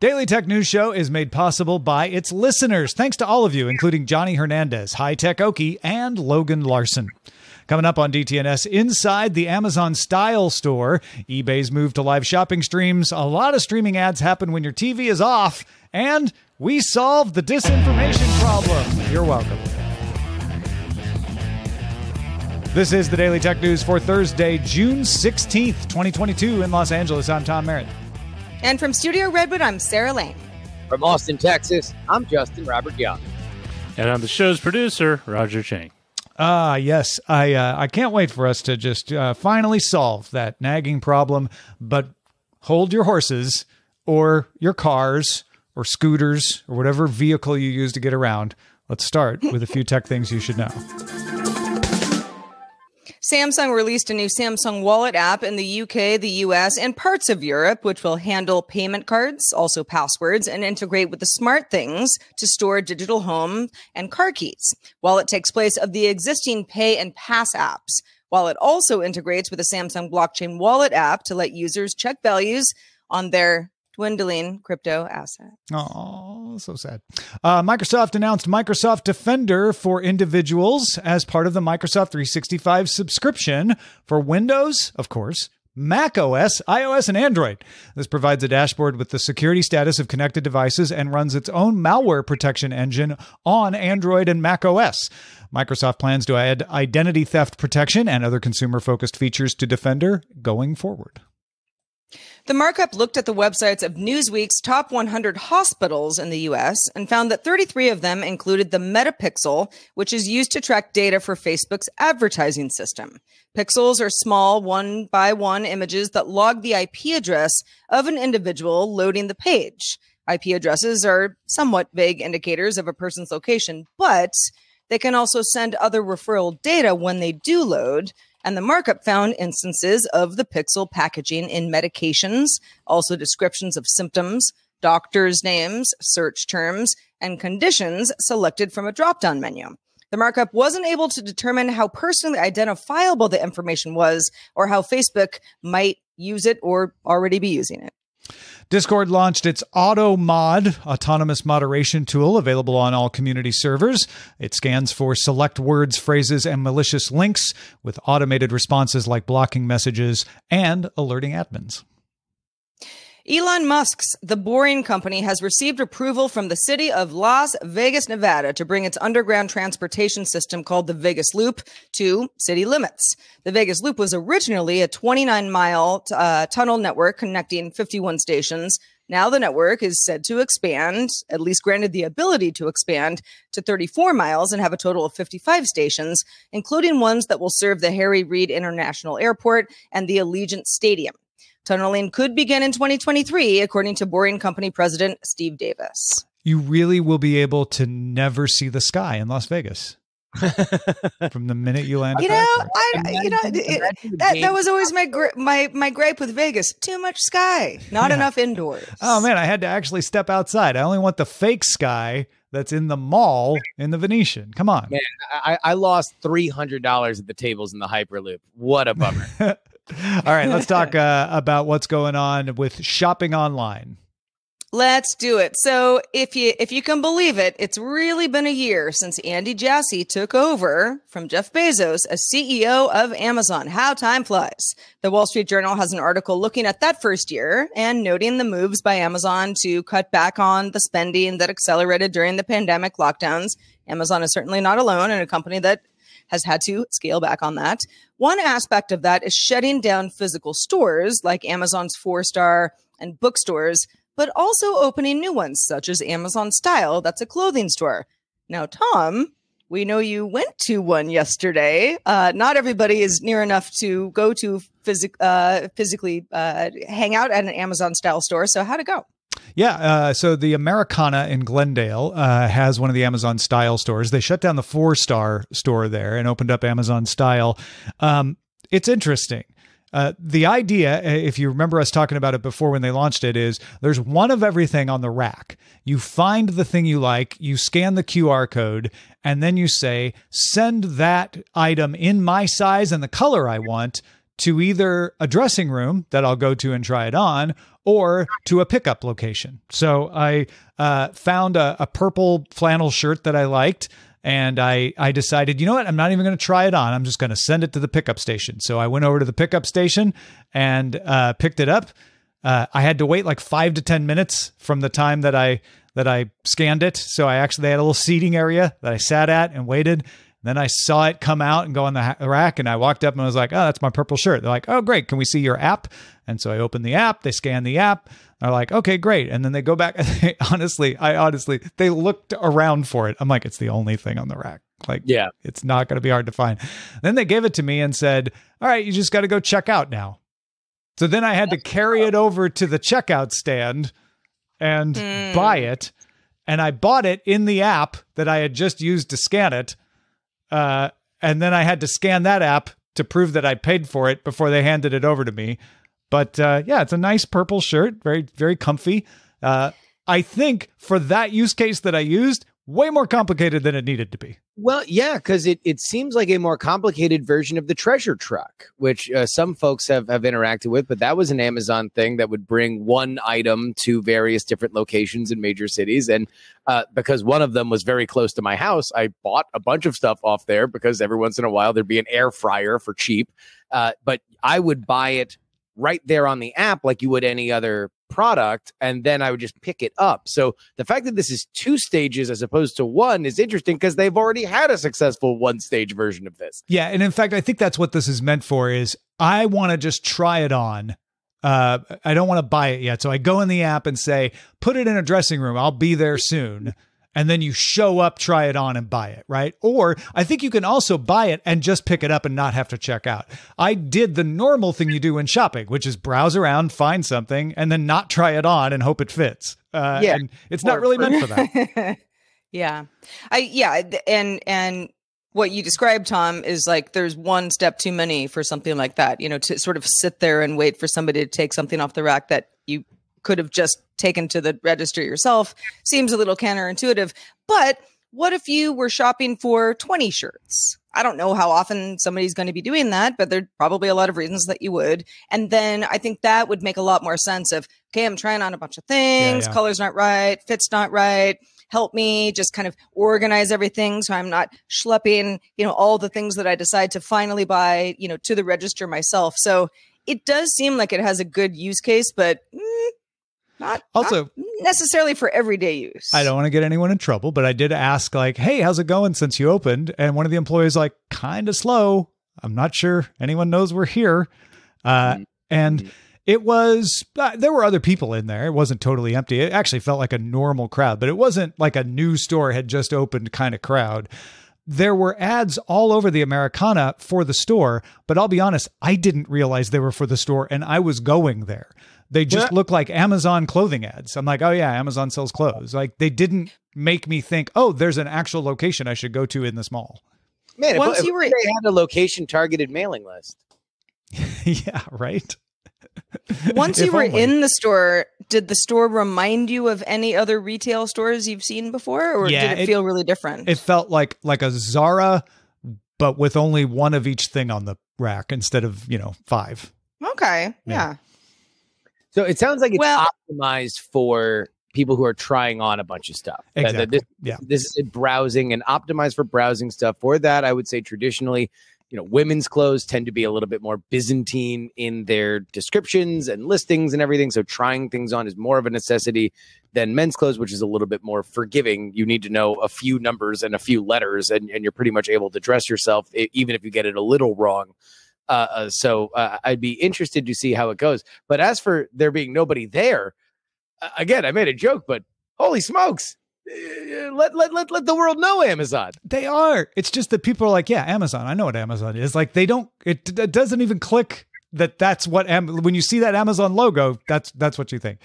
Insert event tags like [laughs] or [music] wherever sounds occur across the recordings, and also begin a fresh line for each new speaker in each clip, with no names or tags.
Daily Tech News Show is made possible by its listeners. Thanks to all of you, including Johnny Hernandez, High Tech Okie, and Logan Larson. Coming up on DTNS, inside the Amazon Style store, eBay's move to live shopping streams. A lot of streaming ads happen when your TV is off, and we solved the disinformation problem. You're welcome. This is the Daily Tech News for Thursday, June 16th, 2022, in Los Angeles. I'm Tom Merritt.
And from Studio Redwood, I'm Sarah Lane.
From Austin, Texas, I'm Justin Robert Young.
And I'm the show's producer, Roger Chang.
Ah, yes. I uh, I can't wait for us to just uh, finally solve that nagging problem. But hold your horses, or your cars, or scooters, or whatever vehicle you use to get around. Let's start with a few tech things you should know.
Samsung released a new Samsung Wallet app in the UK, the US, and parts of Europe, which will handle payment cards, also passwords, and integrate with the SmartThings to store digital home and car keys. Wallet takes place of the existing Pay and Pass apps. Wallet also integrates with the Samsung blockchain wallet app to let users check values on their dwindling crypto asset.
Oh, so sad. Uh, Microsoft announced Microsoft Defender for individuals as part of the Microsoft 365 subscription for Windows, of course. Mac OS, iOS, and Android. This provides a dashboard with the security status of connected devices and runs its own malware protection engine on Android and Mac OS. Microsoft plans to add identity theft protection and other consumer focused features to Defender going forward.
The markup looked at the websites of Newsweek's top 100 hospitals in the US and found that 33 of them included the Metapixel, which is used to track data for Facebook's advertising system. Pixels are small one by one images that log the IP address of an individual loading the page. IP addresses are somewhat vague indicators of a person's location, but they can also send other referral data when they do load and the markup found instances of the pixel packaging in medications, also descriptions of symptoms, doctors' names, search terms, and conditions selected from a drop down menu. The markup wasn't able to determine how personally identifiable the information was or how Facebook might use it or already be using it.
Discord launched its AutoMod autonomous moderation tool available on all community servers. It scans for select words, phrases, and malicious links with automated responses like blocking messages and alerting admins.
Elon Musk's The Boring Company has received approval from the city of Las Vegas, Nevada to bring its underground transportation system called the Vegas Loop to city limits. The Vegas Loop was originally a 29 mile uh, tunnel network connecting 51 stations. Now the network is said to expand, at least granted the ability to expand to 34 miles and have a total of 55 stations, including ones that will serve the Harry Reid International Airport and the Allegiant Stadium. Tunneling could begin in 2023, according to Boring Company President Steve Davis.
You really will be able to never see the sky in Las Vegas. [laughs] from the minute you land.
You know, I, you know, it, that, that was always my my my gripe with Vegas: too much sky, not yeah. enough indoors.
Oh man, I had to actually step outside. I only want the fake sky that's in the mall in the Venetian. Come on,
man. I, I lost three hundred dollars at the tables in the Hyperloop. What a bummer. [laughs]
All right, let's talk [laughs] uh, about what's going on with shopping online.
Let's do it. So, if you if you can believe it, it's really been a year since Andy Jassy took over from Jeff Bezos as CEO of Amazon. How time flies. The Wall Street Journal has an article looking at that first year and noting the moves by Amazon to cut back on the spending that accelerated during the pandemic lockdowns. Amazon is certainly not alone and a company that has had to scale back on that. One aspect of that is shutting down physical stores like Amazon's four star and bookstores, but also opening new ones such as Amazon Style, that's a clothing store. Now, Tom, we know you went to one yesterday. Uh, not everybody is near enough to go to phys- uh, physically uh, hang out at an Amazon style store. So, how'd it go?
Yeah. Uh, so the Americana in Glendale uh, has one of the Amazon style stores. They shut down the four star store there and opened up Amazon style. Um, it's interesting. Uh, the idea, uh, if you remember us talking about it before when they launched it, is there's one of everything on the rack. You find the thing you like, you scan the QR code, and then you say, send that item in my size and the color I want to either a dressing room that I'll go to and try it on or to a pickup location. So I uh, found a, a purple flannel shirt that I liked. And I, I decided, you know what? I'm not even going to try it on. I'm just going to send it to the pickup station. So I went over to the pickup station and uh, picked it up. Uh, I had to wait like five to ten minutes from the time that I that I scanned it. So I actually they had a little seating area that I sat at and waited. Then I saw it come out and go on the ha- rack, and I walked up and I was like, "Oh, that's my purple shirt." They're like, "Oh, great! Can we see your app?" And so I opened the app. They scan the app. They're like, "Okay, great." And then they go back. [laughs] They, honestly, I honestly, they looked around for it. I'm like, "It's the only thing on the rack. Like,
Yeah.
it's not going to be hard to find." Then they gave it to me and said, "All right, you just got to go check out now." So then I had to carry it over to the checkout stand and
Hmm.
buy it. And I bought it in the app that I had just used to scan it. Uh, and then I had to scan that app to prove that I paid for it before they handed it over to me. But uh, yeah, it's a nice purple shirt, very very comfy. Uh, I think for that use case that I used, way more complicated than it needed to be.
Well, yeah, because it, it seems like a more complicated version of the treasure truck, which uh, some folks have, have interacted with, but that was an Amazon thing that would bring one item to various different locations in major cities. And uh, because one of them was very close to my house, I bought a bunch of stuff off there because every once in a while there'd be an air fryer for cheap. Uh, but I would buy it right there on the app like you would any other product and then I would just pick it up. So the fact that this is two stages as opposed to one is interesting because they've already had a successful one stage version of this.
Yeah, and in fact, I think that's what this is meant for. Is I want to just try it on. Uh, I don't want to buy it yet, so I go in the app and say, "Put it in a dressing room. I'll be there soon." And then you show up, try it on, and buy it, right? Or I think you can also buy it and just pick it up and not have to check out. I did the normal thing you do in shopping, which is browse around, find something, and then not try it on and hope it fits. Uh,
Yeah.
and it's not really meant for that. [laughs]
yeah. I yeah, and and what you described Tom is like there's one step too many for something like that, you know, to sort of sit there and wait for somebody to take something off the rack that you could have just taken to the register yourself seems a little counterintuitive. But what if you were shopping for 20 shirts? I don't know how often somebody's going to be doing that, but there'd probably a lot of reasons that you would. And then I think that would make a lot more sense of, okay, I'm trying on a bunch of things,
yeah.
color's not right, fit's not right. Help me just kind of organize everything so I'm not schlepping, you know, all the things that I decide to finally buy, you know, to the register myself. So it does seem like it has a good use case, but mm, not
Also-
not necessarily for everyday use.
I don't want to get anyone in trouble, but I did ask, like, hey, how's it going since you opened? And one of the employees, like, kind of slow. I'm not sure anyone knows we're here. Uh, and it was, uh, there were other people in there. It wasn't totally empty. It actually felt like a normal crowd, but it wasn't like a new store had just opened kind of crowd. There were ads all over the Americana for the store, but I'll be honest, I didn't realize they were for the store and I was going there. They just
Yeah.
look like Amazon clothing ads. I'm like, oh yeah, Amazon sells clothes. Like they didn't make me think, oh, there's an actual location I should go to in this mall.
Man,
Once
if
you were-
they had a location targeted mailing list. [laughs]
yeah, right. [laughs]
Once you were
only.
in the store, did the store remind you of any other retail stores you've seen before, or
Yeah,
did it,
it-
feel really different?
it felt like like a Zara, but with only one of each thing on the rack instead of you know five.
okay,
Yeah.
yeah.
So it sounds like it's
Well-
optimized for people who are trying on a bunch of stuff.
Exactly.
this,
Yeah.
this is browsing and optimized for browsing stuff. For that, I would say traditionally, you know, women's clothes tend to be a little bit more Byzantine in their descriptions and listings and everything. So trying things on is more of a necessity than men's clothes, which is a little bit more forgiving. You need to know a few numbers and a few letters, and, and you're pretty much able to dress yourself, even if you get it a little wrong. Uh, uh, so uh, I'd be interested to see how it goes. But as for there being nobody there, again, I made a joke, but holy smokes, uh, let let let let the world know Amazon.
They are. It's just that people are like, yeah, Amazon. I know what Amazon is. Like they don't. It, it doesn't even click that that's what when you see that Amazon logo, that's that's what you think.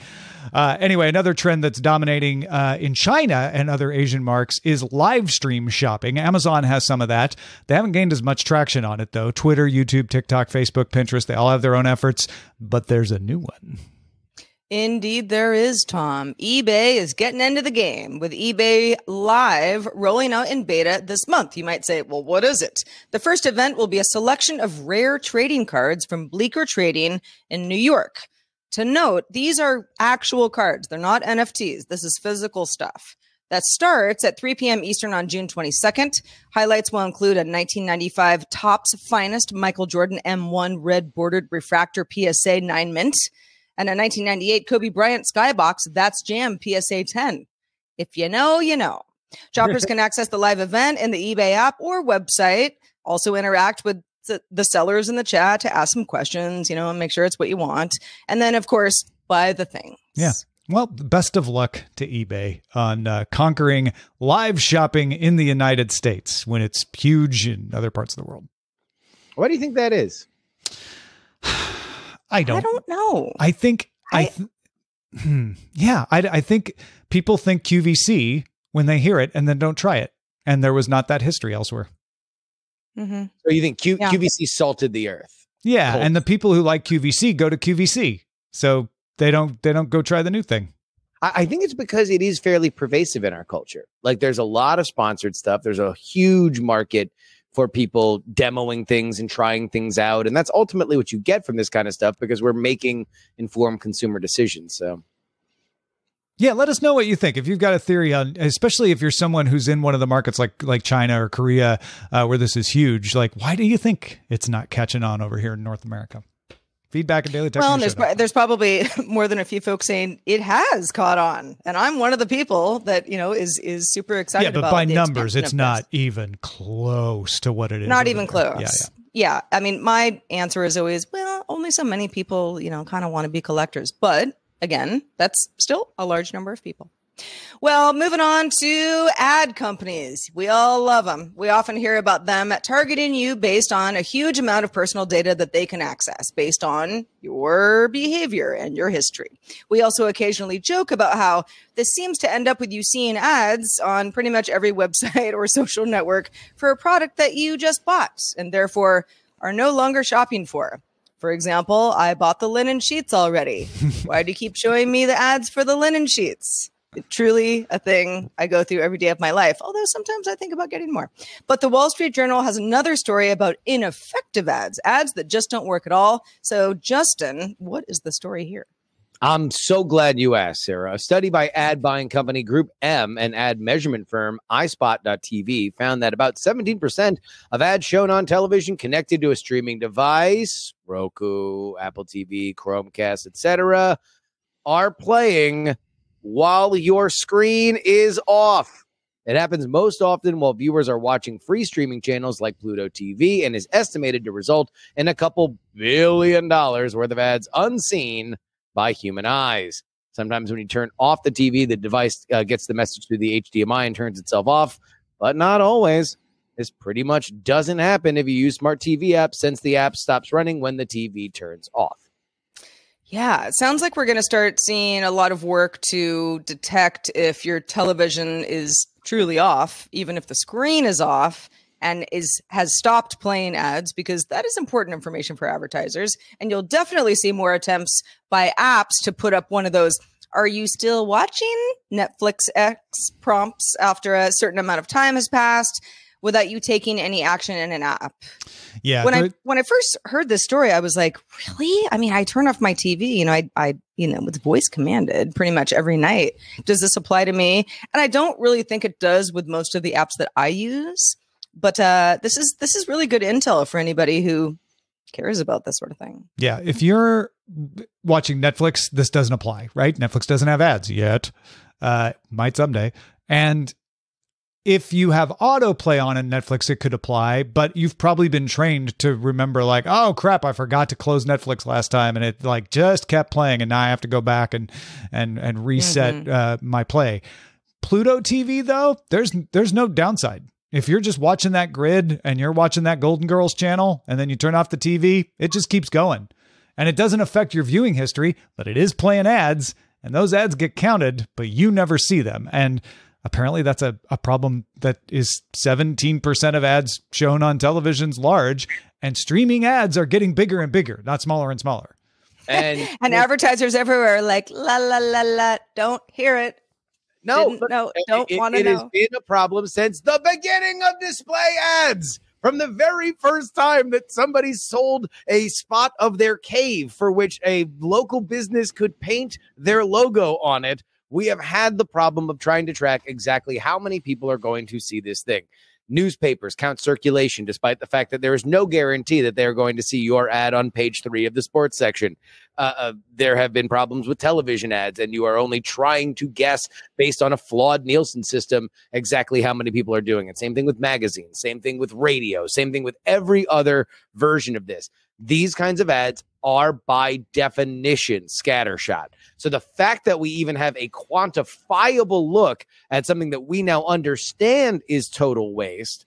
Uh, anyway, another trend that's dominating uh, in China and other Asian marks is live stream shopping. Amazon has some of that. They haven't gained as much traction on it though. Twitter, YouTube, TikTok, Facebook, Pinterest, they all have their own efforts, but there's a new one.
Indeed, there is, Tom. eBay is getting into the game with eBay Live rolling out in beta this month. You might say, well, what is it? The first event will be a selection of rare trading cards from Bleecker Trading in New York. To note, these are actual cards, they're not NFTs. This is physical stuff. That starts at 3 p.m. Eastern on June 22nd. Highlights will include a 1995 Topps Finest Michael Jordan M1 red bordered refractor PSA 9 mint and a 1998 Kobe Bryant Skybox That's Jam PSA 10. If you know, you know. [laughs] Shoppers can access the live event in the eBay app or website. Also interact with the, the sellers in the chat to ask some questions, you know, and make sure it's what you want. And then, of course, buy the thing.
Yeah. Well, best of luck to eBay on uh, conquering live shopping in the United States when it's huge in other parts of the world.
What do you think that is?
I don't.
I don't know.
I think I.
I-
th- hmm, yeah, I, I think people think QVC when they hear it and then don't try it, and there was not that history elsewhere.
hmm
So you think Q-
Yeah.
QVC salted the earth?
Yeah,
Cool.
and the people who like QVC go to QVC, so they don't they don't go try the new thing.
I, I think it's because it is fairly pervasive in our culture. Like there's a lot of sponsored stuff. There's a huge market for people demoing things and trying things out. And that's ultimately what you get from this kind of stuff because we're making informed consumer decisions. So
Yeah, let us know what you think. If you've got a theory on, especially if you're someone who's in one of the markets like like China or Korea, uh, where this is huge, like why do you think it's not catching on over here in North America? Feedback at Daily Tech.
Well, and there's pro- there's probably [laughs] more than a few folks saying it has caught on, and I'm one of the people that you know is is super excited.
yeah, but
about
by numbers, it's
of
not even close to what it is.
not even close.
Yeah, yeah.
Yeah, I mean, my answer is always, well, only so many people, you know, kind of want to be collectors. But again, that's still a large number of people. Well, moving on to ad companies. We all love them. We often hear about them targeting you based on a huge amount of personal data that they can access based on your behavior and your history. We also occasionally joke about how this seems to end up with you seeing ads on pretty much every [laughs] website or social network for a product that you just bought and therefore are no longer shopping for. For example, I bought the linen sheets already. [laughs] Why do you keep showing me the ads for the linen sheets? Truly a thing I go through every day of my life, although sometimes I think about getting more. But the Wall Street Journal has another story about ineffective ads, ads that just don't work at all. So, Justin, what is the story here?
I'm so glad you asked, Sarah. A study by ad buying company Group M and ad measurement firm iSpot.tv found that about 17% of ads shown on television connected to a streaming device, Roku, Apple TV, Chromecast, etc., are playing while your screen is off. It happens most often while viewers are watching free streaming channels like Pluto TV and is estimated to result in a couple billion dollars worth of ads unseen by human eyes. Sometimes when you turn off the TV, the device uh, gets the message through the HDMI and turns itself off, but not always. This pretty much doesn't happen if you use smart TV apps since the app stops running when the TV turns off.
Yeah, it sounds like we're going to start seeing a lot of work to detect if your television is truly off, even if the screen is off and is has stopped playing ads because that is important information for advertisers. And you'll definitely see more attempts by apps to put up one of those are you still watching Netflix X prompts after a certain amount of time has passed without you taking any action in an app?
Yeah,
when I when I first heard this story, I was like, really? I mean, I turn off my TV, you know, I I you know, with voice commanded pretty much every night. Does this apply to me? And I don't really think it does with most of the apps that I use. But uh this is this is really good intel for anybody who cares about this sort of thing.
Yeah, if you're watching Netflix, this doesn't apply, right? Netflix doesn't have ads yet. Uh, might someday. And if you have autoplay on in Netflix, it could apply, but you've probably been trained to remember, like, oh crap, I forgot to close Netflix last time, and it like just kept playing, and now I have to go back and and and reset
Mhm.
uh, my play. Pluto TV though, there's there's no downside. If you're just watching that grid and you're watching that Golden Girls channel and then you turn off the TV, it just keeps going. And it doesn't affect your viewing history, but it is playing ads and those ads get counted, but you never see them. And apparently that's a, a problem that is 17% of ads shown on television's large and streaming ads are getting bigger and bigger, not smaller and smaller.
And [laughs]
and advertisers everywhere are like la la la la. Don't hear it.
no,
Didn't
but it-
Don't want to
It has
know.
been a problem since the beginning of display ads. From the very first time that somebody sold a spot of their cave for which a local business could paint their logo on it, we have had the problem of trying to track exactly how many people are going to see this thing. Newspapers count circulation despite the fact that there is no guarantee that they're going to see your ad on page three of the sports section. Uh, uh, there have been problems with television ads, and you are only trying to guess based on a flawed Nielsen system exactly how many people are doing it. Same thing with magazines, same thing with radio, same thing with every other version of this. These kinds of ads are by definition scattershot. So the fact that we even have a quantifiable look at something that we now understand is total waste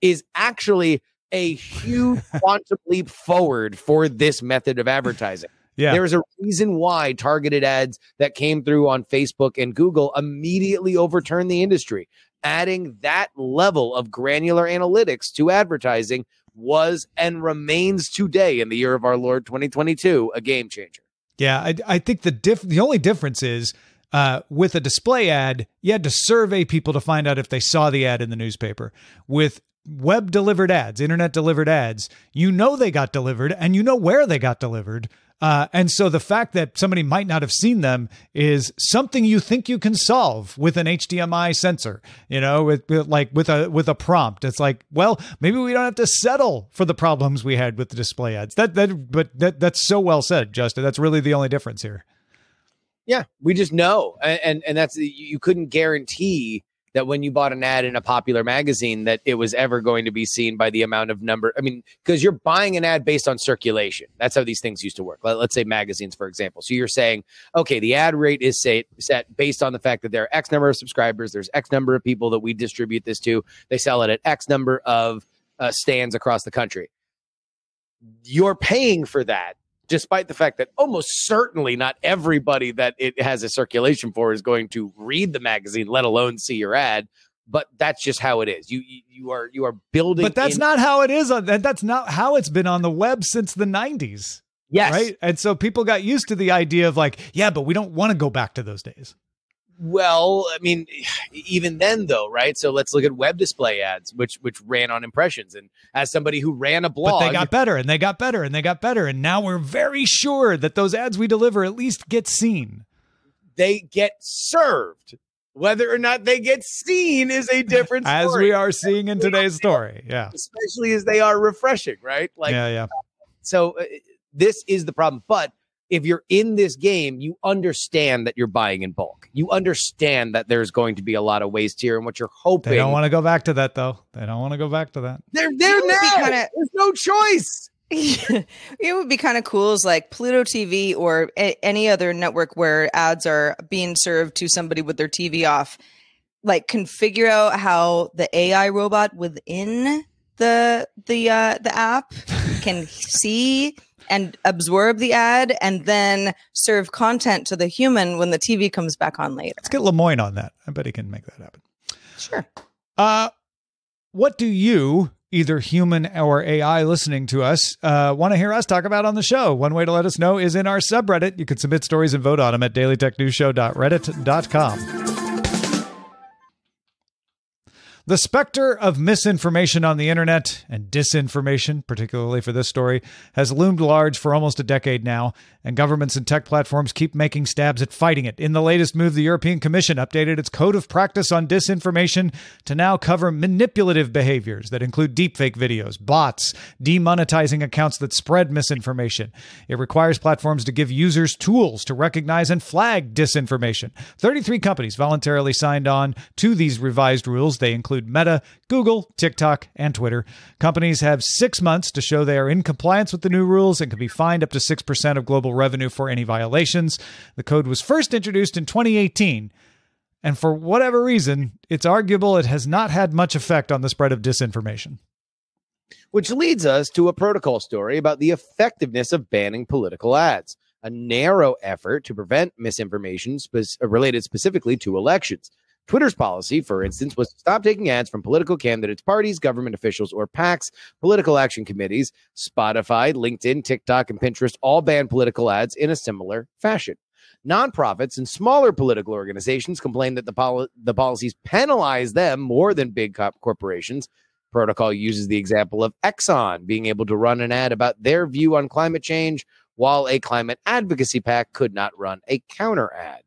is actually a huge [laughs] quantum leap forward for this method of advertising.
Yeah.
There is a reason why targeted ads that came through on Facebook and Google immediately overturned the industry. Adding that level of granular analytics to advertising was and remains today in the year of our Lord 2022 a game changer.
Yeah, I, I think the diff- the only difference is uh, with a display ad, you had to survey people to find out if they saw the ad in the newspaper. With web delivered ads, internet delivered ads, you know they got delivered and you know where they got delivered. Uh, and so the fact that somebody might not have seen them is something you think you can solve with an HDMI sensor, you know, with, with like with a with a prompt. It's like, well, maybe we don't have to settle for the problems we had with the display ads. That that but that that's so well said, Justin. That's really the only difference here.
Yeah, we just know, and and, and that's you you couldn't guarantee that when you bought an ad in a popular magazine that it was ever going to be seen by the amount of number. I mean, because you're buying an ad based on circulation. That's how these things used to work. Let, us say magazines, for example. So you're saying, okay, the ad rate is say, set based on the fact that there are X number of subscribers, there's X number of people that we distribute this to. They sell it at X number of uh, stands across the country. You're paying for that despite the fact that almost certainly not everybody that it has a circulation for is going to read the magazine, let alone see your ad. But that's just how it is. You you, are you are building.
But that's
in-
not how it is. On, that's not how it's been on the web since the 90s.
yes,
Right. And so people got used to the idea of like, yeah, but we don't want to go back to those days.
Well, I mean, even then though, right? So let's look at web display ads, which which ran on impressions. And as somebody who ran a blog,
But they got better and they got better and they got better. And now we're very sure that those ads we deliver at least get seen.
they get served. Whether or not they get seen is a different [laughs]
As we are seeing in today's story. Yeah.
especially as they are refreshing, right? Like
yeah. Yeah.
So uh, this is the problem. But if you're in this game, you understand that you're buying in bulk. You understand that there's going to be a lot of waste here, and what you're hoping
They don't want to go back to that though. They don't want to go back to that.
they're there
It
now.
kinda-
There's no choice. [laughs]
it would be kind of cool is like Pluto TV or a- any other network where ads are being served to somebody with their TV off. Like can figure out how the AI robot within the the uh, the app can [laughs] see and absorb the ad and then serve content to the human when the TV comes back on later.
Let's get Lemoine on that. I bet he can make that happen.
Sure.
Uh, what do you, either human or AI listening to us, uh, want to hear us talk about on the show? One way to let us know is in our subreddit. You can submit stories and vote on them at dailytechnewsshow.reddit.com. The specter of misinformation on the internet and disinformation, particularly for this story, has loomed large for almost a decade now, and governments and tech platforms keep making stabs at fighting it. In the latest move, the European Commission updated its code of practice on disinformation to now cover manipulative behaviors that include deepfake videos, bots, demonetizing accounts that spread misinformation. It requires platforms to give users tools to recognize and flag disinformation. 33 companies voluntarily signed on to these revised rules. They include Meta, Google, TikTok, and Twitter. Companies have six months to show they are in compliance with the new rules and can be fined up to 6% of global revenue for any violations. The code was first introduced in 2018. And for whatever reason, it's arguable it has not had much effect on the spread of disinformation.
Which leads us to a protocol story about the effectiveness of banning political ads, a narrow effort to prevent misinformation spe- related specifically to elections. Twitter's policy, for instance, was to stop taking ads from political candidates, parties, government officials, or PACs, political action committees. Spotify, LinkedIn, TikTok, and Pinterest all banned political ads in a similar fashion. Nonprofits and smaller political organizations complain that the, poli- the policies penalize them more than big corporations. Protocol uses the example of Exxon being able to run an ad about their view on climate change, while a climate advocacy PAC could not run a counter ad.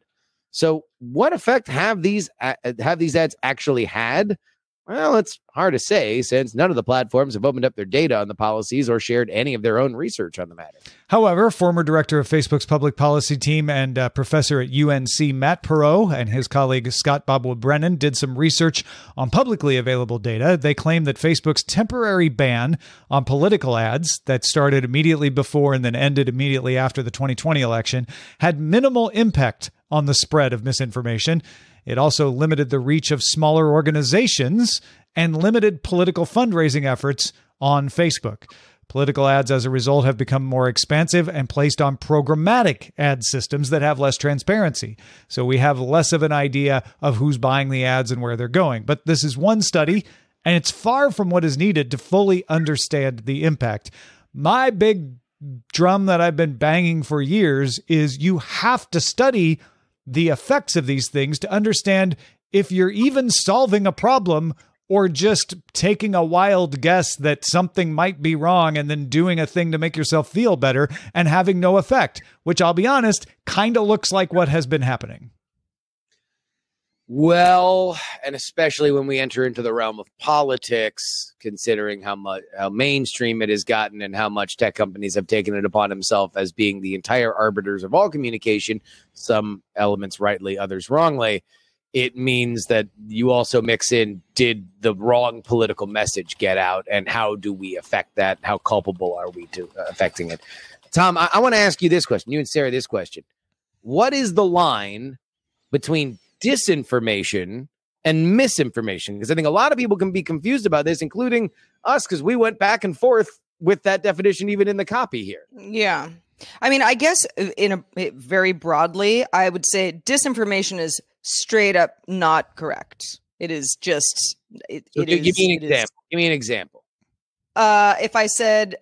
So, what effect have these uh, have these ads actually had? Well, it's hard to say since none of the platforms have opened up their data on the policies or shared any of their own research on the matter.
However, former director of Facebook's public policy team and uh, professor at UNC Matt Perault and his colleague Scott Babwah Brennan did some research on publicly available data. They claim that Facebook's temporary ban on political ads that started immediately before and then ended immediately after the 2020 election had minimal impact on the spread of misinformation. It also limited the reach of smaller organizations and limited political fundraising efforts on Facebook. Political ads, as a result, have become more expansive and placed on programmatic ad systems that have less transparency. So we have less of an idea of who's buying the ads and where they're going. But this is one study, and it's far from what is needed to fully understand the impact. My big drum that I've been banging for years is you have to study the effects of these things to understand if you're even solving a problem or just taking a wild guess that something might be wrong and then doing a thing to make yourself feel better and having no effect, which I'll be honest, kind of looks like what has been happening.
Well, and especially when we enter into the realm of politics, considering how much how mainstream it has gotten and how much tech companies have taken it upon themselves as being the entire arbiters of all communication, some elements rightly, others wrongly, it means that you also mix in did the wrong political message get out and how do we affect that? How culpable are we to uh, affecting it? Tom, I, I want to ask you this question, you and Sarah this question. What is the line between disinformation and misinformation because I think a lot of people can be confused about this, including us, because we went back and forth with that definition even in the copy here.
Yeah. I mean, I guess uh, in a very broadly, I would say disinformation is straight up not correct. It is just. It,
so it give, is, me an example. Is, give me an example.
Uh, if I said,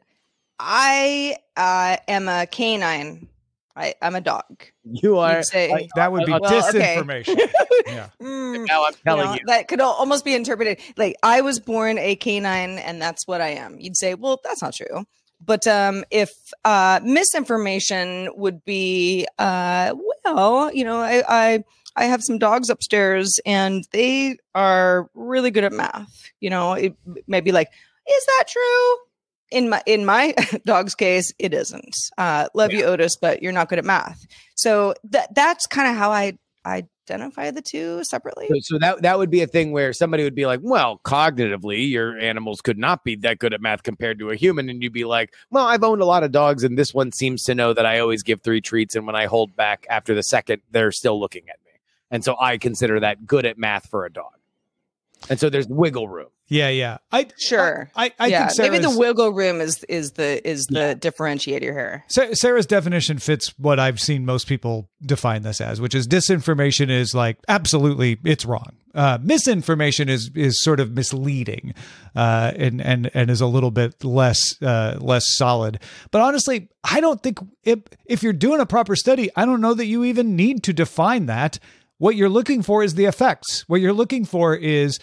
"I uh, am a canine," I, am a dog.
You are.
Say, that would be well, disinformation. Okay. [laughs] yeah.
Mm, now I'm telling you, know, you,
That could almost be interpreted like I was born a canine and that's what I am. You'd say, well, that's not true. But um, if uh, misinformation would be, uh, well, you know, I, I I have some dogs upstairs and they are really good at math. You know, it may be like, is that true? In my in my [laughs] dog's case, it isn't. Uh, love yeah. you, Otis, but you're not good at math. So that that's kind of how I identify the two separately.
So, so, that that would be a thing where somebody would be like, "Well, cognitively, your animals could not be that good at math compared to a human," and you'd be like, "Well, I've owned a lot of dogs, and this one seems to know that I always give three treats, and when I hold back after the second, they're still looking at me, and so I consider that good at math for a dog." And so there's wiggle room.
Yeah, yeah. I
sure.
I, I, I
yeah.
think
maybe the wiggle room is is the is the yeah. differentiator here.
Sarah's definition fits what I've seen most people define this as, which is disinformation is like absolutely it's wrong. Uh, misinformation is is sort of misleading, uh, and and and is a little bit less uh, less solid. But honestly, I don't think if if you're doing a proper study, I don't know that you even need to define that. What you're looking for is the effects. What you're looking for is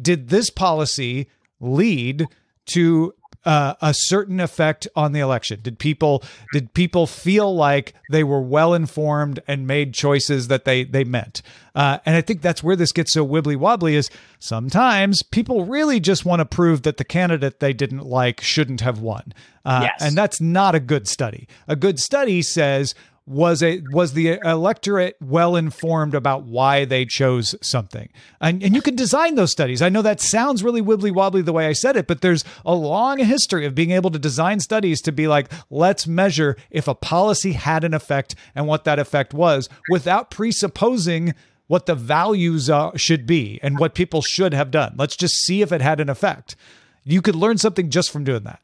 did this policy lead to uh, a certain effect on the election? Did people did people feel like they were well informed and made choices that they they meant? Uh, and I think that's where this gets so wibbly wobbly. Is sometimes people really just want to prove that the candidate they didn't like shouldn't have won, uh, yes. and that's not a good study. A good study says was a was the electorate well informed about why they chose something. And, and you can design those studies. I know that sounds really wibbly wobbly the way i said it but there's a long history of being able to design studies to be like let's measure if a policy had an effect and what that effect was without presupposing what the values uh, should be and what people should have done. Let's just see if it had an effect. You could learn something just from doing that.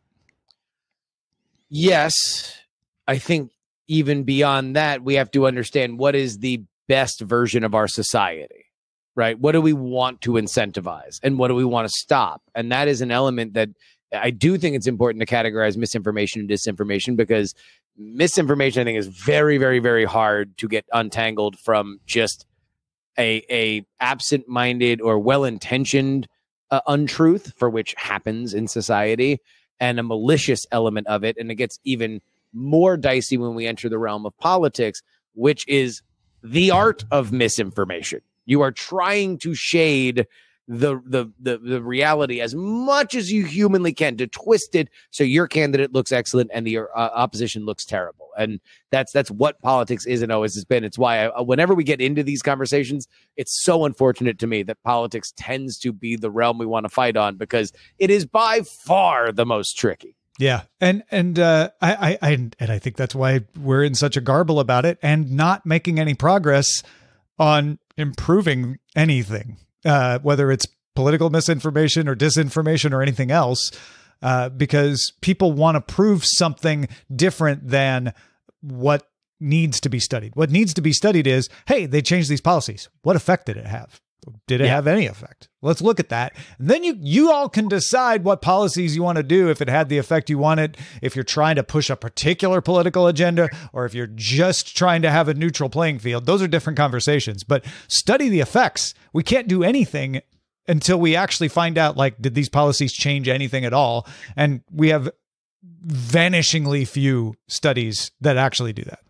Yes. I think even beyond that, we have to understand what is the best version of our society. right? What do we want to incentivize and what do we want to stop? And that is an element that I do think it's important to categorize misinformation and disinformation because misinformation, I think, is very, very, very hard to get untangled from just a a absent minded or well intentioned uh, untruth for which happens in society and a malicious element of it. And it gets even more dicey when we enter the realm of politics, which is the art of misinformation. You are trying to shade the, the the the reality as much as you humanly can to twist it so your candidate looks excellent and the uh, opposition looks terrible. And that's that's what politics is and always has been. It's why I, uh, whenever we get into these conversations it's so unfortunate to me that politics tends to be the realm we want to fight on because it is by far the most tricky
yeah, and and uh, I, I and I think that's why we're in such a garble about it and not making any progress on improving anything uh, whether it's political misinformation or disinformation or anything else, uh, because people want to prove something different than what needs to be studied. What needs to be studied is, hey, they changed these policies. What effect did it have? Did it yeah. have any effect? Let's look at that. And then you you all can decide what policies you want to do if it had the effect you wanted, if you're trying to push a particular political agenda or if you're just trying to have a neutral playing field. Those are different conversations, but study the effects. We can't do anything until we actually find out like did these policies change anything at all? And we have vanishingly few studies that actually do that.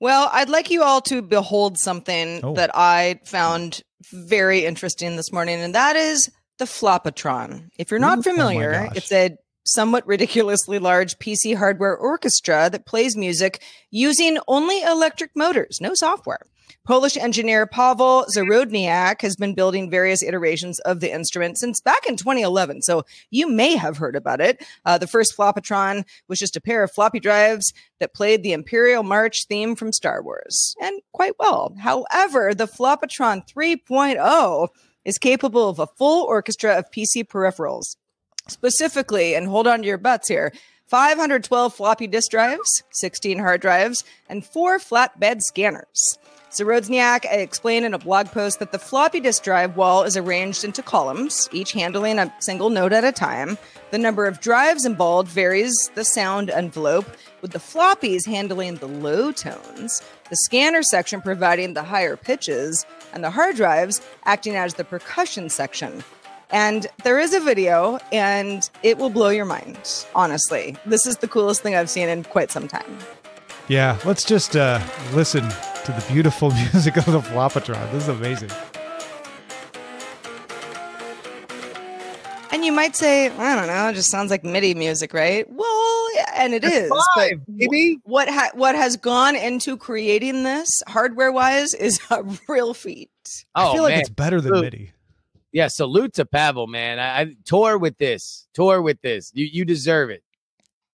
Well, I'd like you all to behold something oh. that I found very interesting this morning, and that is the Floppotron. If you're not Ooh, oh familiar, oh it's a somewhat ridiculously large PC hardware orchestra that plays music using only electric motors, no software. Polish engineer Pavel Zadrozniak has been building various iterations of the instrument since back in 2011. So you may have heard about it. Uh, the first Floppotron was just a pair of floppy drives that played the Imperial March theme from Star Wars, and quite well. However, the Floppotron 3.0 is capable of a full orchestra of PC peripherals. Specifically, and hold on to your butts here, 512 floppy disk drives, 16 hard drives, and four flatbed scanners. Zadrozniak explained in a blog post that the floppy disk drive wall is arranged into columns, each handling a single note at a time. The number of drives involved varies the sound envelope, with the floppies handling the low tones, the scanner section providing the higher pitches, and the hard drives acting as the percussion section. And there is a video, and it will blow your mind, honestly. This is the coolest thing I've seen in quite some time.
Yeah, let's just uh, listen to the beautiful [laughs] music of the Floppotron. This is amazing.
And you might say, I don't know, it just sounds like MIDI music, right? Well, and it is.
Five, maybe
what ha- what has gone into creating this hardware wise is a real feat.
Oh, I feel man. like it's better than MIDI.
Yeah, salute to Pavel, man. I, I tour with this. Tour with this. You you deserve it.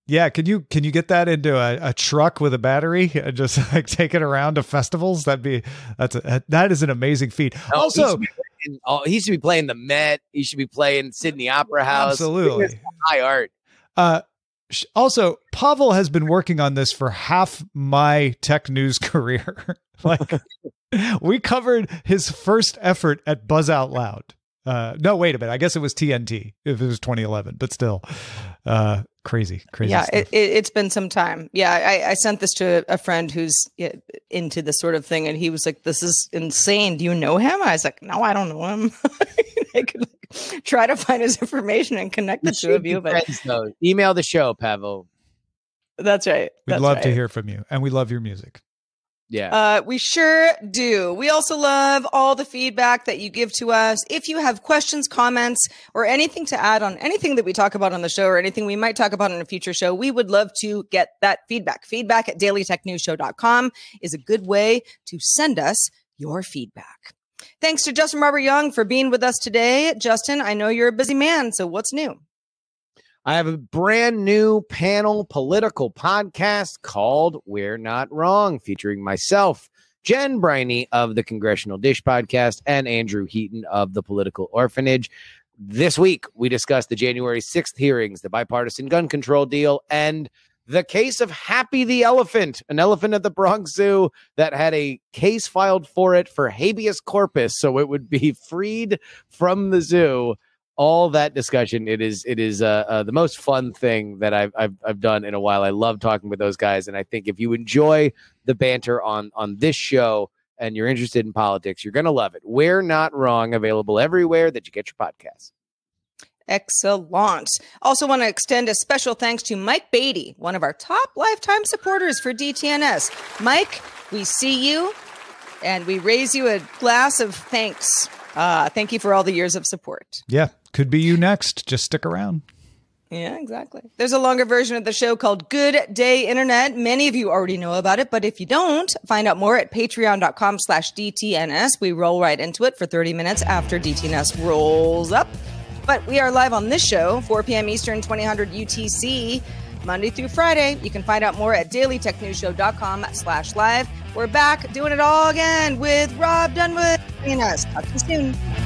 Yeah, can you can you get that into a, a truck with a battery [laughs] and just like take it around to festivals? That'd be that's a, that is an amazing feat. No, also,
he should, oh, he should be playing the Met. He should be playing Sydney Opera House.
Absolutely,
high art.
Uh, also, Pavel has been working on this for half my tech news [laughs] career. like, we covered his first effort at Buzz Out Loud. Uh, no, wait a minute. I guess it was TNT if it was 2011, but still, uh, crazy, crazy.
Yeah, it, has it, been some time. Yeah, I, I sent this to a friend who's eh, into this sort of thing, and he was like, "This is insane. Do you know him?" I was like, "No, I don't know him." [laughs] I could like, try to find his information and connect the two of you, but friends,
though. email the show, Pavel.
That's right.
We'd
That's
love
right.
to hear from you, and we love your music.
Yeah.
Uh, we sure do. We also love all the feedback that you give to us. If you have questions, comments, or anything to add on anything that we talk about on the show or anything we might talk about in a future show, we would love to get that feedback. Feedback at dailytechnewsshow.com is a good way to send us your feedback. Thanks to Justin Robert Young for being with us today. Justin, I know you're a busy man, so what's new?
I have a brand new panel political podcast called We're Not Wrong, featuring myself, Jen Briney of the Congressional Dish Podcast, and Andrew Heaton of the Political Orphanage. This week, we discussed the January 6th hearings, the bipartisan gun control deal, and the case of Happy the elephant, an elephant at the Bronx Zoo that had a case filed for it for habeas corpus, so it would be [laughs] freed from the zoo. All that discussion, it is it is uh, uh, the most fun thing that I've, I've I've done in a while. I love talking with those guys, and I think if you enjoy the banter on on this show and you're interested in politics, you're gonna love it. We're not wrong. Available everywhere that you get your podcasts.
Excellent. Also, want to extend a special thanks to Mike Beatty, one of our top lifetime supporters for DTNS. Mike, we see you and we raise you a glass of thanks. Uh, thank you for all the years of support.
Yeah, could be you next. Just stick around.
Yeah, exactly. There's a longer version of the show called Good Day Internet. Many of you already know about it, but if you don't, find out more at patreon.com slash DTNS. We roll right into it for 30 minutes after DTNS rolls up. But we are live on this show, 4 p.m. Eastern, 2000 UTC, Monday through Friday. You can find out more at dailytechnewsshow.com slash live. We're back doing it all again with Rob Dunwood. Talk to you soon.